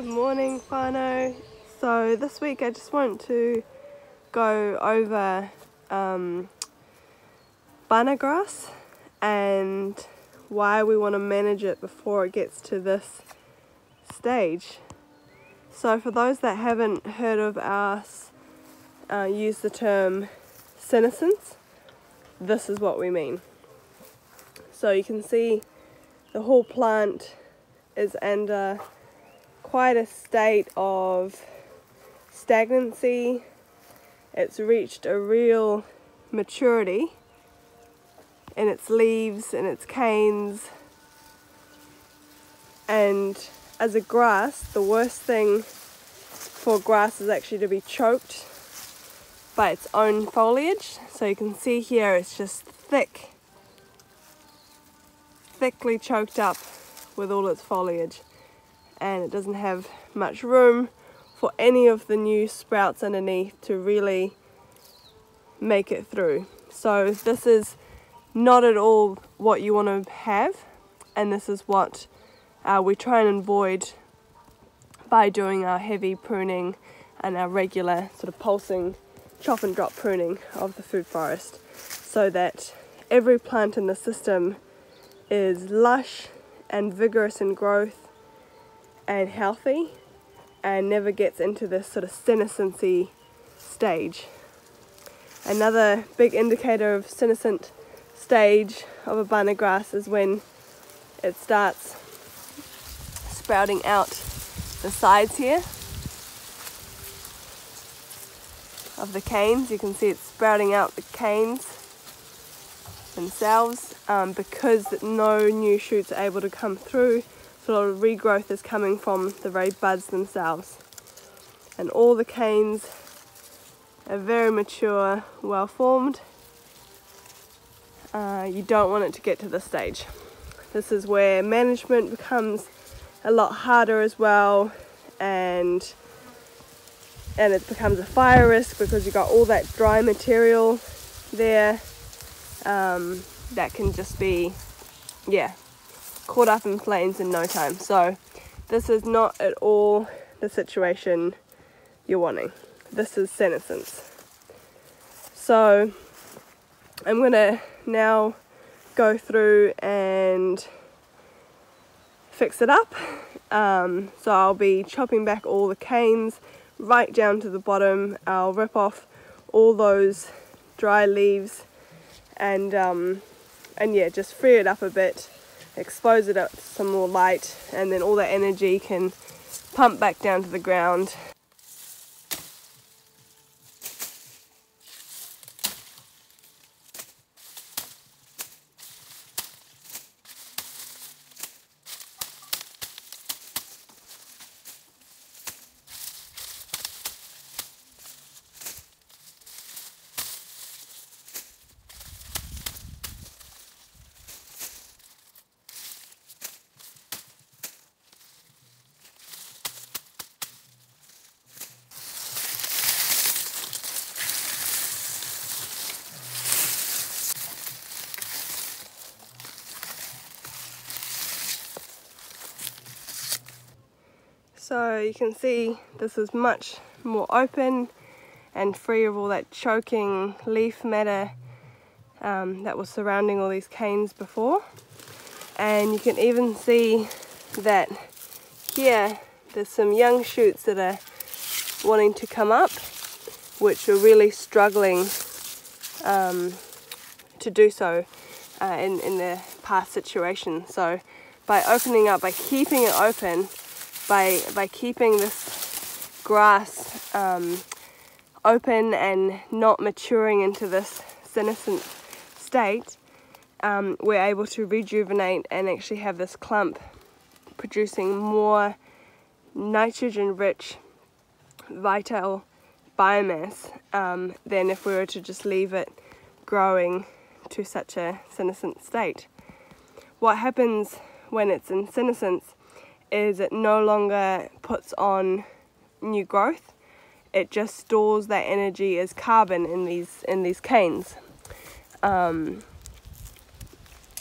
Good morning, whānau. So this week I just want to go over um, bana grass and why we want to manage it before it gets to this stage. So for those that haven't heard of us uh, use the term senescence, this is what we mean. So you can see the whole plant is under quite a state of stagnancy. It's reached a real maturity in its leaves and its canes. And as a grass, the worst thing for grass is actually to be choked by its own foliage. So you can see here it's just thick, thickly choked up with all its foliage and it doesn't have much room for any of the new sprouts underneath to really make it through. So this is not at all what you want to have and this is what uh, we try and avoid by doing our heavy pruning and our regular sort of pulsing chop and drop pruning of the food forest so that every plant in the system is lush and vigorous in growth and healthy and never gets into this sort of senescency stage. Another big indicator of senescent stage of a bana grass is when it starts sprouting out the sides here of the canes. You can see it's sprouting out the canes themselves um, because no new shoots are able to come through a lot of regrowth is coming from the very buds themselves. And all the canes are very mature, well formed. Uh, you don't want it to get to this stage. This is where management becomes a lot harder as well and and it becomes a fire risk because you've got all that dry material there um, that can just be yeah caught up in flames in no time. So this is not at all the situation you're wanting. This is senescence. So I'm going to now go through and fix it up. Um, so I'll be chopping back all the canes right down to the bottom. I'll rip off all those dry leaves and um, and yeah just free it up a bit expose it up to some more light and then all that energy can pump back down to the ground So you can see this is much more open and free of all that choking leaf matter um, that was surrounding all these canes before. And you can even see that here there's some young shoots that are wanting to come up which are really struggling um, to do so uh, in, in their past situation. So by opening up, by keeping it open, by by keeping this grass um, open and not maturing into this senescent state, um, we're able to rejuvenate and actually have this clump producing more nitrogen-rich, vital biomass um, than if we were to just leave it growing to such a senescent state. What happens when it's in senescence is it no longer puts on new growth. It just stores that energy as carbon in these in these canes. Um,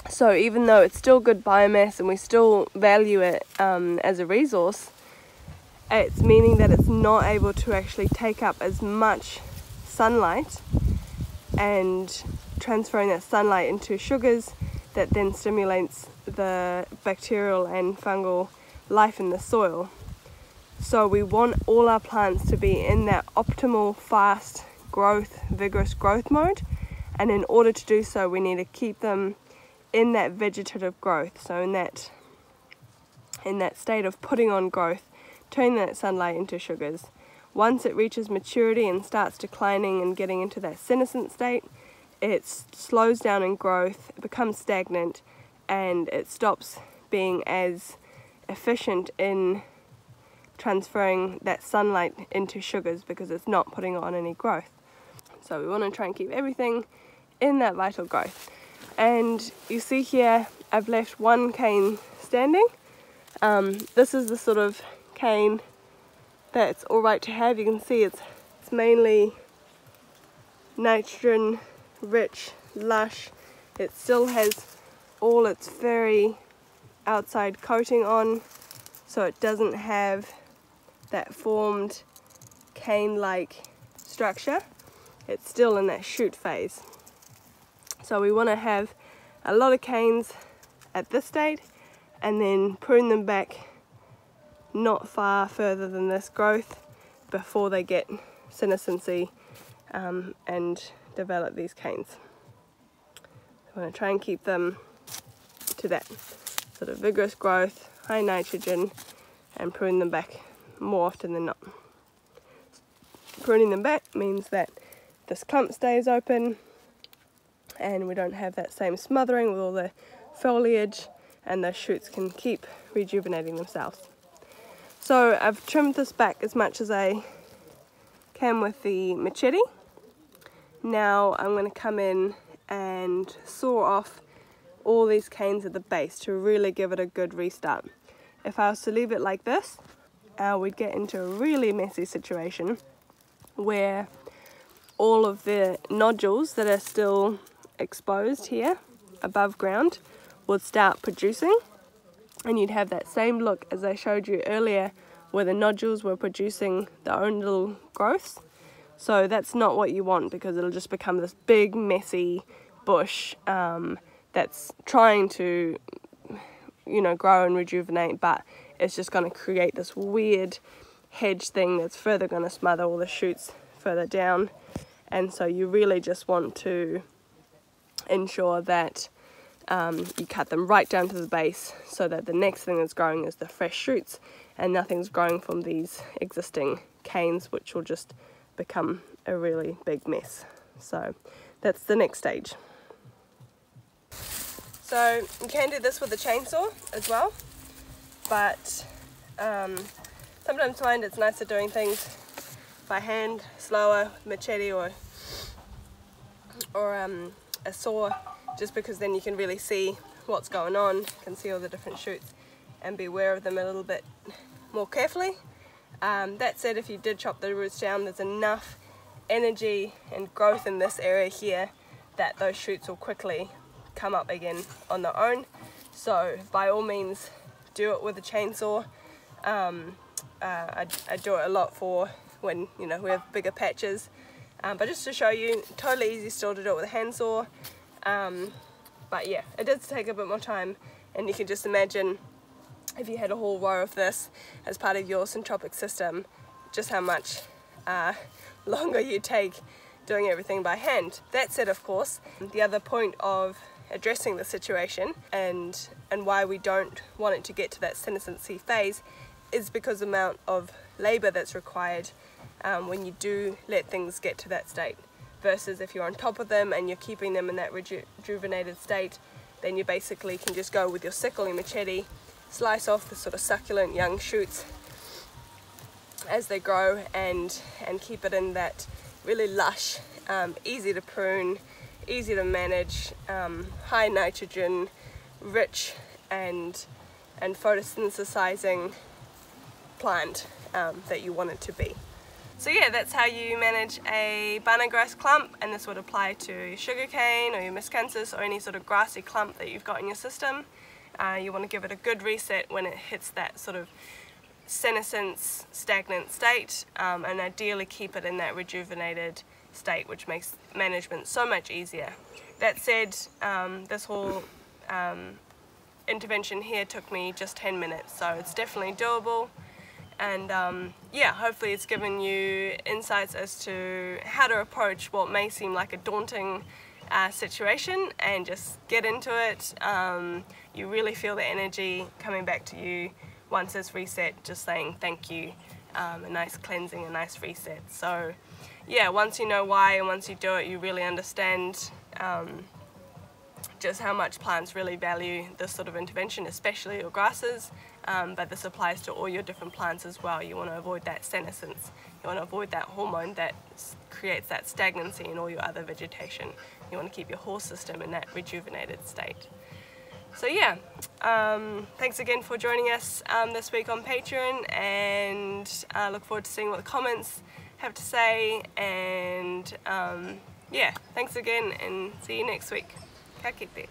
so even though it's still good biomass and we still value it um, as a resource it's meaning that it's not able to actually take up as much sunlight and transferring that sunlight into sugars that then stimulates the bacterial and fungal life in the soil. So we want all our plants to be in that optimal fast growth, vigorous growth mode. And in order to do so, we need to keep them in that vegetative growth. So in that in that state of putting on growth, turning that sunlight into sugars. Once it reaches maturity and starts declining and getting into that senescent state, it slows down in growth, it becomes stagnant, and it stops being as efficient in transferring that sunlight into sugars because it's not putting on any growth. So we want to try and keep everything in that vital growth. And you see here, I've left one cane standing. Um, this is the sort of cane that's all right to have. You can see it's, it's mainly nitrogen rich, lush. It still has all its very outside coating on so it doesn't have that formed cane-like structure. It's still in that shoot phase. So we want to have a lot of canes at this state and then prune them back not far further than this growth before they get senescency um, and develop these canes. I want to try and keep them to that sort of vigorous growth, high nitrogen, and prune them back more often than not. Pruning them back means that this clump stays open and we don't have that same smothering with all the foliage and the shoots can keep rejuvenating themselves. So I've trimmed this back as much as I can with the machete. Now I'm going to come in and saw off all these canes at the base to really give it a good restart. If I was to leave it like this, uh, we'd get into a really messy situation where all of the nodules that are still exposed here above ground would start producing and you'd have that same look as I showed you earlier where the nodules were producing their own little growths. So that's not what you want because it'll just become this big messy bush um, that's trying to you know grow and rejuvenate but it's just going to create this weird hedge thing that's further going to smother all the shoots further down and so you really just want to ensure that um, you cut them right down to the base so that the next thing that's growing is the fresh shoots and nothing's growing from these existing canes which will just become a really big mess. So that's the next stage. So you can do this with a chainsaw as well, but um, sometimes find it's nicer doing things by hand, slower, machete or or um, a saw just because then you can really see what's going on, can see all the different shoots and be aware of them a little bit more carefully. Um, that said, if you did chop the roots down, there's enough energy and growth in this area here that those shoots will quickly come up again on their own. So by all means, do it with a chainsaw. Um, uh, I, I, do it a lot for when you know we have bigger patches. Um, but just to show you, totally easy still to do it with a handsaw. Um, but yeah, it does take a bit more time and you can just imagine if you had a whole row of this as part of your syntropic system, just how much uh, longer you take doing everything by hand. That said, of course, the other point of addressing the situation and and why we don't want it to get to that senescency phase is because the amount of labour that's required um, when you do let things get to that state versus if you're on top of them and you're keeping them in that reju rejuvenated state then you basically can just go with your sickle and machete slice off the sort of succulent young shoots as they grow and and keep it in that really lush um, easy to prune easy to manage um, high nitrogen rich and and photosynthesizing plant um, that you want it to be. So yeah, that's how you manage a bana grass clump and this would apply to sugarcane or your miscanthus or any sort of grassy clump that you've got in your system. Uh, you want to give it a good reset when it hits that sort of senescence, stagnant state, um, and ideally keep it in that rejuvenated state, which makes management so much easier. That said, um, this whole um, intervention here took me just 10 minutes, so it's definitely doable. And um, yeah, hopefully it's given you insights as to how to approach what may seem like a daunting uh, situation and just get into it. Um, you really feel the energy coming back to you once it's reset, just saying thank you, um, a nice cleansing, a nice reset. So yeah, once you know why and once you do it, you really understand um, just how much plants really value this sort of intervention, especially your grasses, um, but this applies to all your different plants as well. You want to avoid that senescence, you want to avoid that hormone that creates that stagnancy in all your other vegetation. You want to keep your whole system in that rejuvenated state. So yeah, um, thanks again for joining us um, this week on Patreon and I uh, look forward to seeing what the comments have to say and um, yeah, thanks again and see you next week. Ka kite.